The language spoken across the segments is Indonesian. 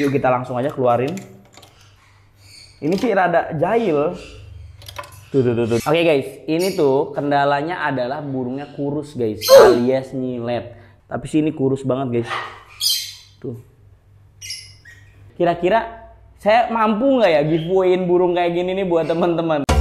Yuk kita langsung aja keluarin. Ini sih rada jahil. Tuh, tuh, tuh, tuh. Oke guys, ini tuh kendalanya adalah burungnya kurus guys, alias nyilet. Tapi sini kurus banget guys. Tuh. Kira-kira saya mampu nggak ya giveawayin burung kayak gini nih buat teman-teman?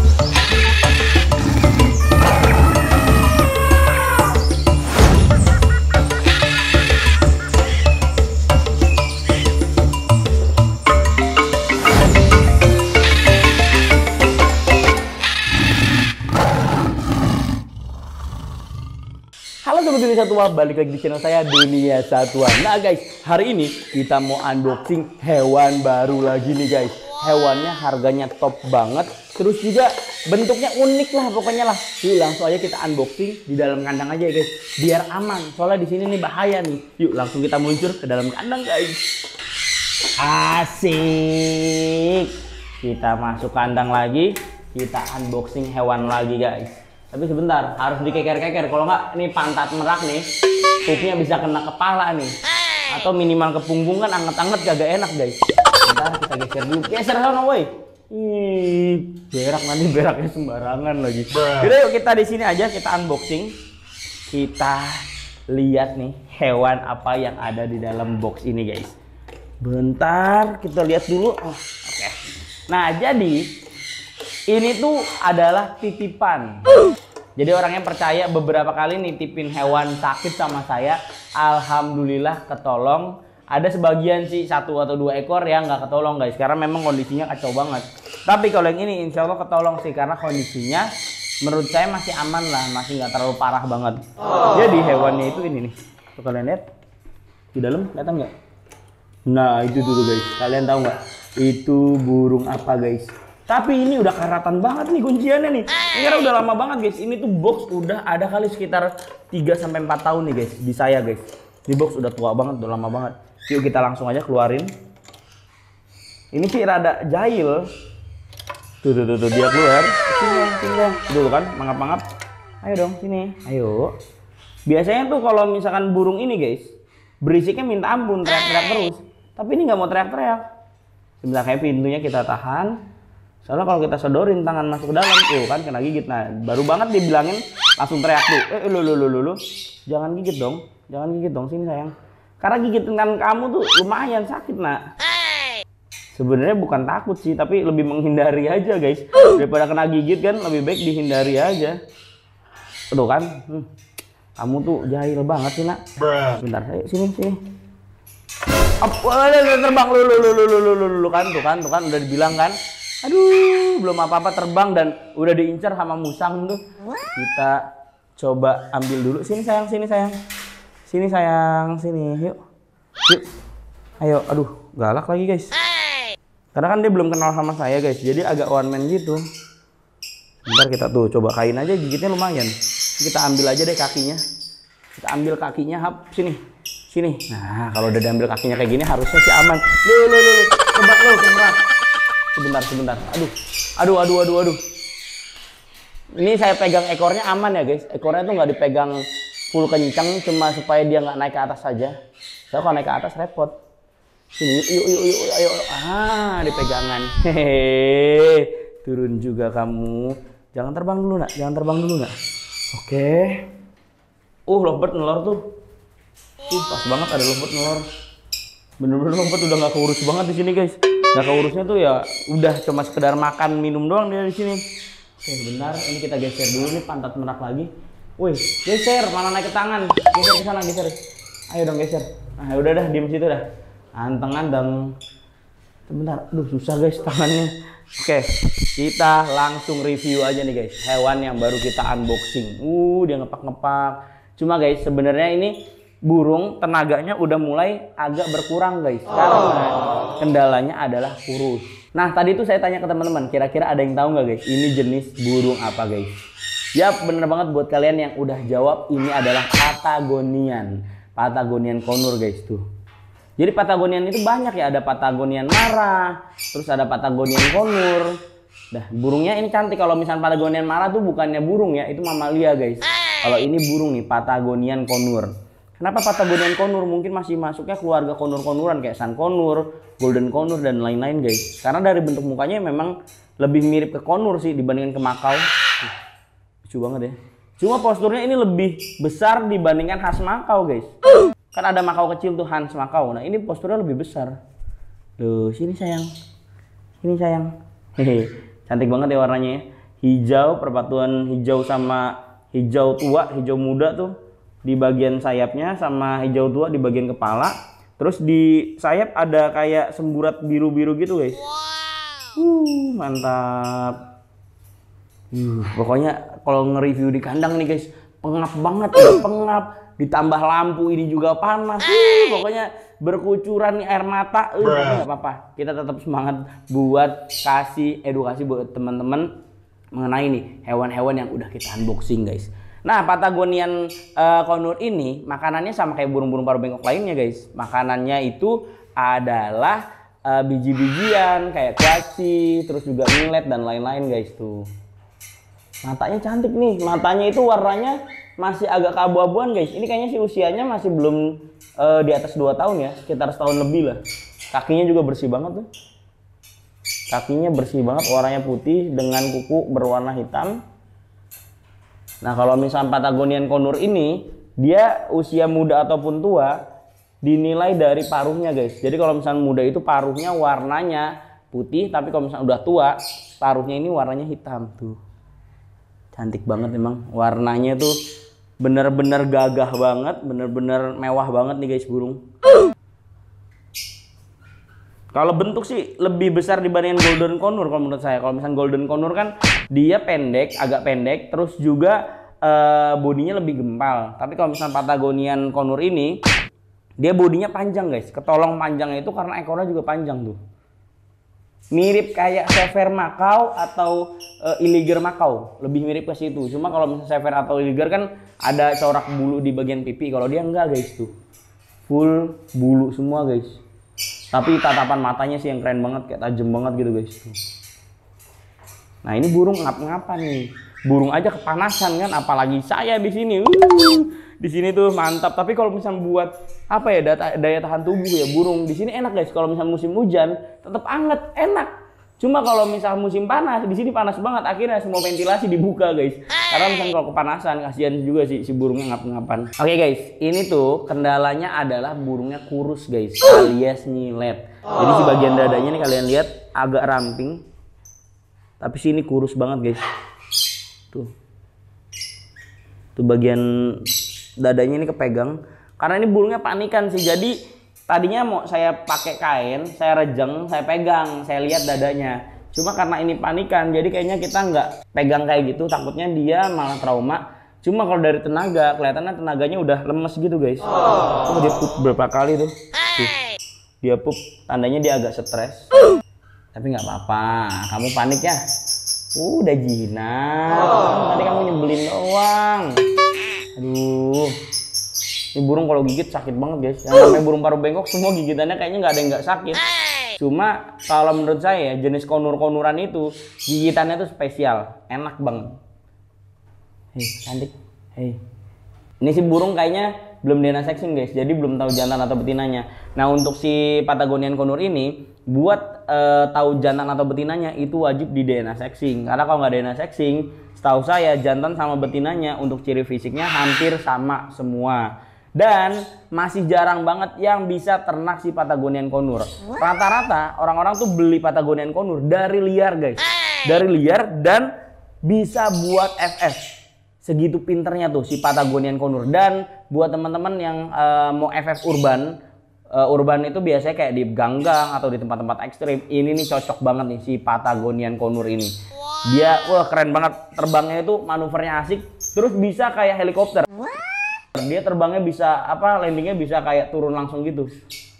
Satwa, balik lagi di channel saya Dunia Satwa. Nah guys, hari ini kita mau unboxing hewan baru lagi nih guys. Hewannya harganya top banget Terus juga bentuknya unik lah pokoknya lah. Yuk langsung aja kita unboxing di dalam kandang aja ya guys Biar aman, soalnya di sini nih bahaya nih. Yuk langsung kita meluncur ke dalam kandang guys. Asik. Kita masuk kandang lagi. Kita unboxing hewan lagi guys tapi sebentar, harus dikeker-keker. Kalau nggak, ini pantat merak nih, pupnya bisa kena kepala nih. Atau minimal ke punggung kan anget-anget kagak enak guys. Bentar, kita geser dulu. Geser sana woi. Ih, berak nanti beraknya sembarangan lagi. Yaudah yuk kita di sini aja kita unboxing. Kita lihat nih hewan apa yang ada di dalam box ini guys. Bentar, kita lihat dulu. Oh, Oke. Nah, jadi ini tuh adalah titipan. Jadi orang yang percaya beberapa kali nitipin hewan sakit sama saya, alhamdulillah ketolong. Ada sebagian sih satu atau dua ekor yang nggak ketolong guys, karena memang kondisinya kacau banget. Tapi kalau yang ini insya Allah ketolong sih karena kondisinya menurut saya masih aman lah, masih nggak terlalu parah banget. Jadi hewannya itu ini nih, tuh kalian lihat di dalam kelihatan nggak? Nah itu dulu guys, kalian tahu nggak? Itu burung apa guys? Tapi ini udah karatan banget nih kunciannya nih. Ini karena udah lama banget guys. Ini tuh box udah ada kali sekitar 3 sampai 4 tahun nih guys di saya guys. Di box udah tua banget, udah lama banget. Yuk kita langsung aja keluarin. Ini sih rada jahil. Tuh tuh tuh, tuh dia keluar. Sini dong. Dulu kan, mangap-mangap. Ayo dong, sini. Ayo. Biasanya tuh kalau misalkan burung ini guys, berisiknya minta ampun, teriak-teriak terus. Tapi ini nggak mau teriak-teriak. Sebentar kayak pintunya kita tahan. Soalnya kalau kita sodorin tangan masuk ke dalam tuh kan kena gigit. Nah, baru banget dibilangin langsung teriak tuh. Eh lu lu lu lu lu. Jangan gigit dong. Jangan gigit dong sini sayang. Karena gigitan kamu tuh lumayan sakit, Nak. Sebenarnya bukan takut sih, tapi lebih menghindari aja, guys. Daripada kena gigit kan lebih baik dihindari aja. Tuh kan. Hmm. Kamu tuh jahil banget sih, Nak. Bentar, ayo sini sini. Apa terbang lu lu lu lu lu lu lu kan tuh kan tuh kan udah dibilang kan aduh belum apa-apa terbang dan udah diincar sama musang tuh. Kita coba ambil dulu. Sini sayang sini sayang. Sini sayang sini. Yuk. Yuk. Ayo aduh galak lagi guys. Karena kan dia belum kenal sama saya guys. Jadi agak one man gitu. Ntar kita tuh coba kain aja gigitnya lumayan. Kita ambil aja deh kakinya. Kita ambil kakinya hap sini. Sini. Nah kalau udah diambil kakinya kayak gini harusnya sih aman. Lu lu lu coba lu kemerak sebentar sebentar. Aduh. Aduh aduh aduh aduh. Ini saya pegang ekornya aman ya guys. Ekornya tuh nggak dipegang full kencang cuma supaya dia nggak naik ke atas saja. Saya kalau naik ke atas repot. Sini yuk yuk yuk, ayo ah dipegangan hehehe. Turun juga kamu. Jangan terbang dulu nak. Jangan terbang dulu nak. Oke. Uh lovebird nelor tuh. Uh pas banget ada lovebird nelor. Bener-bener lovebird udah nggak keurus banget di sini guys Nah keurusnya tuh ya udah cuma sekedar makan minum doang dia di sini. Oke benar, ini kita geser dulu nih pantat merak lagi. Wih, geser, mana naik ke tangan? Geser ke sana, geser. Ayo dong geser. Nah udah dah, diem situ dah. Anteng anteng. Sebentar, aduh susah guys tangannya. Oke, kita langsung review aja nih guys. Hewan yang baru kita unboxing. Uh, dia ngepak-ngepak. Cuma guys, sebenarnya ini burung tenaganya udah mulai agak berkurang guys karena kendalanya adalah kurus. Nah tadi itu saya tanya ke teman-teman, kira-kira ada yang tahu nggak guys? Ini jenis burung apa guys? Yap bener banget buat kalian yang udah jawab ini adalah Patagonian, Patagonian conur guys tuh. Jadi Patagonian itu banyak ya, ada Patagonian marah, terus ada Patagonian conur. Dah burungnya ini cantik kalau misalnya Patagonian marah tuh bukannya burung ya, itu mamalia guys. Kalau ini burung nih Patagonian conur. Kenapa Patagonian Conur mungkin masih masuknya keluarga konur-konuran kayak Sun Conur, Golden Conur dan lain-lain guys. Karena dari bentuk mukanya memang lebih mirip ke Conur sih dibandingkan ke Makau. Lucu banget ya. Cuma posturnya ini lebih besar dibandingkan khas Makau guys. Kan ada Makau kecil tuh Hans Makau. Nah ini posturnya lebih besar. Tuh sini sayang. Ini sayang. Hehe. Cantik banget ya warnanya ya. Hijau perpaduan hijau sama hijau tua, hijau muda tuh di bagian sayapnya sama hijau tua di bagian kepala. Terus di sayap ada kayak semburat biru-biru gitu guys. Uh, mantap. Uh, pokoknya kalau nge-review di kandang nih guys, pengap banget, udah pengap. Ditambah lampu ini juga panas. Uh, pokoknya berkucuran nih air mata. Uh, nggak apa-apa. Kita tetap semangat buat kasih edukasi buat teman-teman mengenai nih hewan-hewan yang udah kita unboxing guys. Nah, Patagonian uh, Conur ini makanannya sama kayak burung-burung paruh bengkok lainnya, guys. Makanannya itu adalah uh, biji-bijian kayak kuaci, terus juga millet dan lain-lain, guys tuh. Matanya cantik nih. Matanya itu warnanya masih agak keabu-abuan, guys. Ini kayaknya sih usianya masih belum uh, di atas 2 tahun ya, sekitar setahun lebih lah. Kakinya juga bersih banget tuh. Kakinya bersih banget, warnanya putih dengan kuku berwarna hitam Nah kalau misalnya Patagonian Conur ini dia usia muda ataupun tua dinilai dari paruhnya guys. Jadi kalau misalnya muda itu paruhnya warnanya putih, tapi kalau misalnya udah tua paruhnya ini warnanya hitam tuh. Cantik banget emang warnanya tuh bener-bener gagah banget, bener-bener mewah banget nih guys burung. Kalau bentuk sih lebih besar dibandingin Golden Conur kalau menurut saya. Kalau misalnya Golden Conur kan dia pendek, agak pendek, terus juga uh, bodinya lebih gempal. Tapi kalau misalnya Patagonian Conur ini dia bodinya panjang guys. Ketolong panjangnya itu karena ekornya juga panjang tuh. Mirip kayak Sever Makau atau uh, Iliger Makau. Lebih mirip ke situ. Cuma kalau misalnya Sever atau Iliger kan ada corak bulu di bagian pipi. Kalau dia enggak guys tuh. Full bulu semua guys tapi tatapan matanya sih yang keren banget, kayak tajam banget gitu guys. Nah ini burung ngap-ngapan nih. Burung aja kepanasan kan, apalagi saya di sini. Uh, di sini tuh mantap. Tapi kalau misalnya buat apa ya daya, daya tahan tubuh ya burung di sini enak guys. Kalau misalnya musim hujan tetap anget, enak. Cuma kalau misal musim panas, di sini panas banget. Akhirnya semua ventilasi dibuka, guys. Karena misalnya kalau kepanasan, kasihan juga sih si burungnya ngap-ngapan. Oke, okay, guys. Ini tuh kendalanya adalah burungnya kurus, guys. Alias nyilet. Jadi si bagian dadanya nih kalian lihat agak ramping. Tapi sini kurus banget, guys. Tuh. Tuh bagian dadanya ini kepegang. Karena ini burungnya panikan sih. Jadi tadinya mau saya pakai kain saya rejeng saya pegang saya lihat dadanya. Cuma karena ini panikan jadi kayaknya kita nggak pegang kayak gitu. Takutnya dia malah trauma. Cuma kalau dari tenaga kelihatannya tenaganya udah lemes gitu guys. Oh. dia pup berapa kali tuh? Tuh dia pup. Tandanya dia agak stres. Tapi nggak apa-apa. Kamu panik ya? Udah Jina oh. tadi kamu ini burung kalau gigit sakit banget guys. Yang namanya burung paruh bengkok semua gigitannya kayaknya nggak ada yang nggak sakit. Cuma kalau menurut saya jenis konur-konuran itu gigitannya tuh spesial, enak banget. Hei cantik, hei. Ini si burung kayaknya belum DNA sexing guys, jadi belum tahu jantan atau betinanya. Nah untuk si Patagonian konur ini, buat uh, tahu jantan atau betinanya itu wajib di DNA sexing. Karena kalau nggak DNA sexing, setahu saya jantan sama betinanya untuk ciri fisiknya hampir sama semua dan masih jarang banget yang bisa ternak si Patagonian Conur. Rata-rata orang-orang tuh beli Patagonian Conur dari liar guys. Dari liar dan bisa buat FF. Segitu pinternya tuh si Patagonian Conur. Dan buat teman-teman yang uh, mau FF urban, uh, urban itu biasanya kayak di ganggang atau di tempat-tempat ekstrim. Ini nih cocok banget nih si Patagonian Conur ini. Dia wah keren banget terbangnya itu manuvernya asik. Terus bisa kayak helikopter dia terbangnya bisa apa landingnya bisa kayak turun langsung gitu.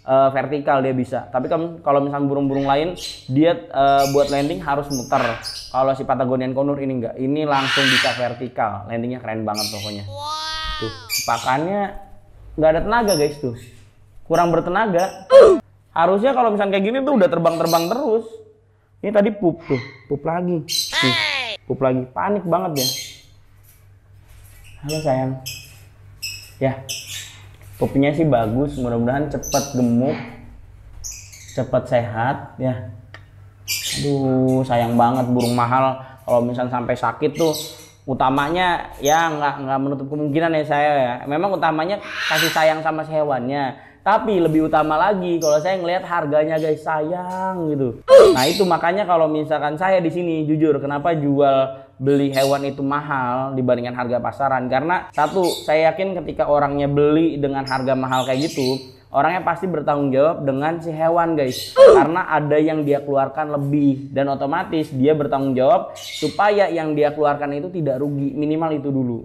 Uh, vertikal dia bisa. Tapi kan kalau misalnya burung-burung lain dia uh, buat landing harus muter. Kalau si Patagonian Conur ini enggak. Ini langsung bisa vertikal. Landingnya keren banget pokoknya. Tuh pakannya nggak ada tenaga guys tuh. Kurang bertenaga. Harusnya kalau misalnya kayak gini tuh udah terbang-terbang terus. Ini tadi pup tuh. Pup lagi. Tuh, pup lagi. Panik banget ya halo sayang ya Pupinya sih bagus, mudah-mudahan cepet gemuk, cepet sehat ya. Aduh, sayang banget burung mahal kalau misalnya sampai sakit tuh utamanya ya nggak nggak menutup kemungkinan ya saya ya. Memang utamanya kasih sayang sama hewannya. Tapi lebih utama lagi kalau saya ngelihat harganya guys sayang gitu. Nah itu makanya kalau misalkan saya di sini jujur kenapa jual beli hewan itu mahal dibandingkan harga pasaran. Karena satu saya yakin ketika orangnya beli dengan harga mahal kayak gitu orangnya pasti bertanggung jawab dengan si hewan guys. Karena ada yang dia keluarkan lebih. Dan otomatis dia bertanggung jawab supaya yang dia keluarkan itu tidak rugi. Minimal itu dulu.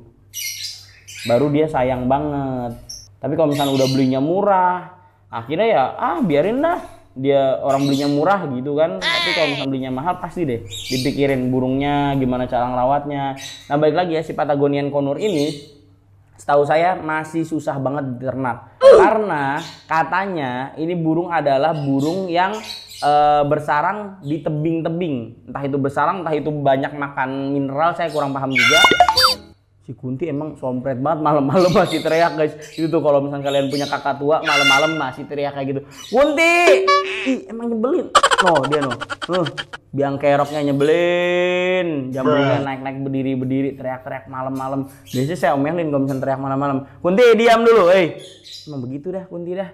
Baru dia sayang banget. Tapi kalau misalnya udah belinya murah akhirnya ya ah biarin dah dia orang belinya murah gitu kan tapi kalau misalnya belinya mahal pasti deh dipikirin burungnya gimana cara ngerawatnya. Nah baik lagi ya si Patagonian Conur ini setahu saya masih susah banget diternak. Karena katanya ini burung adalah burung yang e, bersarang di tebing-tebing. Entah itu bersarang entah itu banyak makan mineral saya kurang paham juga si Kunti emang sompret banget malam-malam masih teriak guys. Itu tuh kalau misalnya kalian punya kakak tua malam-malam masih teriak kayak gitu. Kunti! Ih emang nyebelin? No dia no. Uh, biang keroknya nyebelin. Jam naik-naik berdiri-berdiri teriak-teriak malam-malam. Biasanya saya omelin kalau misalnya teriak malam-malam. Kunti diam dulu eh emang begitu dah Kunti dah.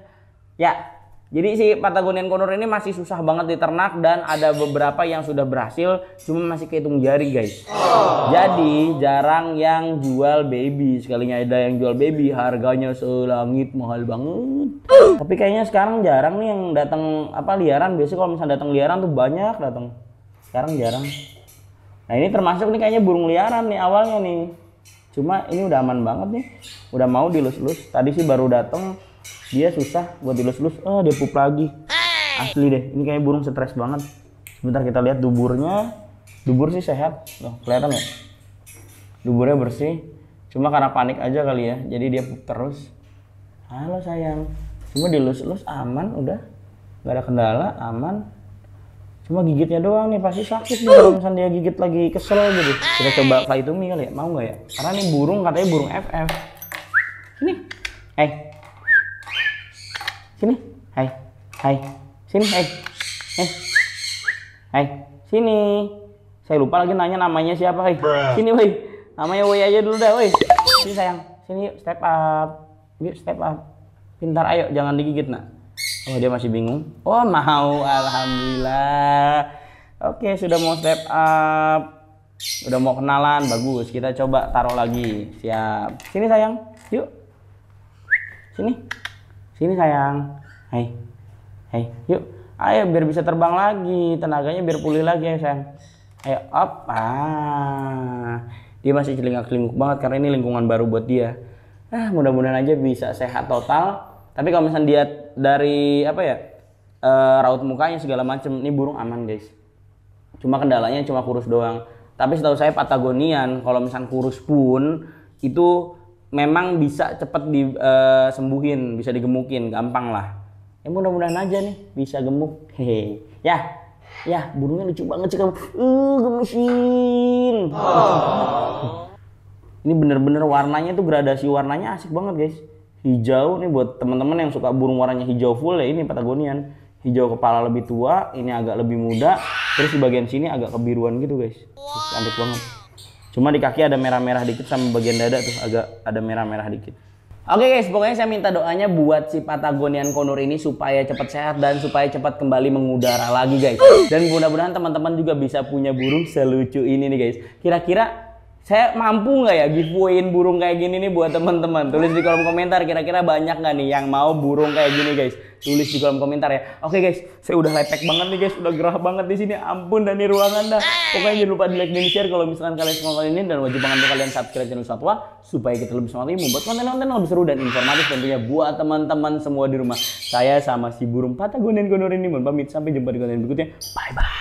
Ya jadi si Patagonian Condor ini masih susah banget diternak dan ada beberapa yang sudah berhasil, cuma masih kehitung jari guys. Jadi jarang yang jual baby. Sekalinya ada yang jual baby, harganya selangit mahal banget. Tapi kayaknya sekarang jarang nih yang datang apa liaran. Biasanya kalau misalnya datang liaran tuh banyak datang. Sekarang jarang. Nah ini termasuk nih kayaknya burung liaran nih awalnya nih. Cuma ini udah aman banget nih. Udah mau dilus-lus. Tadi sih baru datang dia susah buat dilus-lus. Oh dia pup lagi. Asli deh ini kayak burung stres banget. Sebentar kita lihat duburnya. Dubur sih sehat. Loh kelihatan ya? Duburnya bersih. Cuma karena panik aja kali ya jadi dia pup terus. Halo sayang. Cuma dilus-lus aman udah. Gak ada kendala aman. Cuma gigitnya doang nih pasti sakit nih kalau misalnya dia gigit lagi kesel gitu. Kita coba fly to me kali ya mau nggak ya? Karena nih burung katanya burung FF ini. Eh Sini. Hai. Hai. Sini, hai. Eh. Hai. Sini. Saya lupa lagi nanya namanya siapa, hai. Sini, woi. Namanya woi aja dulu dah, woi. Sini sayang. Sini yuk, step up. Yuk, step up. Pintar, ayo, jangan digigit, nak. Oh, dia masih bingung. Oh, mau. Alhamdulillah. Oke, sudah mau step up. Udah mau kenalan, bagus. Kita coba taruh lagi. Siap. Sini sayang. Yuk. Sini. Sini sayang. Hai. Hai, yuk. Ayo biar bisa terbang lagi. Tenaganya biar pulih lagi ya sayang. Ayo, up. Ah. Dia masih celingak-celinguk banget karena ini lingkungan baru buat dia. Ah, mudah-mudahan aja bisa sehat total. Tapi kalau misalnya dia dari apa ya? Uh, raut mukanya segala macem ini burung aman guys cuma kendalanya cuma kurus doang tapi setahu saya Patagonian kalau misalnya kurus pun itu memang bisa cepet disembuhin, uh, bisa digemukin, gampang lah. Ya mudah-mudahan aja nih bisa gemuk. Hehe. Ya, ya burungnya lucu banget sih kamu. Uh, gemesin. Oh. Ini bener-bener warnanya tuh gradasi warnanya asik banget guys. Hijau nih buat teman-teman yang suka burung warnanya hijau full ya ini Patagonian. Hijau kepala lebih tua, ini agak lebih muda, terus di bagian sini agak kebiruan gitu guys. Cantik banget. Cuma di kaki ada merah-merah dikit sama bagian dada tuh agak ada merah-merah dikit. Oke guys, pokoknya saya minta doanya buat si Patagonian Condor ini supaya cepat sehat dan supaya cepat kembali mengudara lagi guys. Dan mudah-mudahan teman-teman juga bisa punya burung selucu ini nih guys. Kira-kira saya mampu nggak ya giveawayin burung kayak gini nih buat teman-teman? Tulis di kolom komentar kira-kira banyak nggak nih yang mau burung kayak gini guys? Tulis di kolom komentar ya. Oke guys, saya udah lepek banget nih guys, udah gerah banget di sini. Ampun dan di ruangan dah. Pokoknya jangan lupa di like dan share kalau misalkan kalian suka konten ini dan wajib banget kalian subscribe channel Satwa supaya kita lebih semangat membuat konten-konten lebih seru dan informatif tentunya buat teman-teman semua di rumah. Saya sama si burung Patagonian Gondor ini mohon pamit sampai jumpa di konten berikutnya. Bye bye.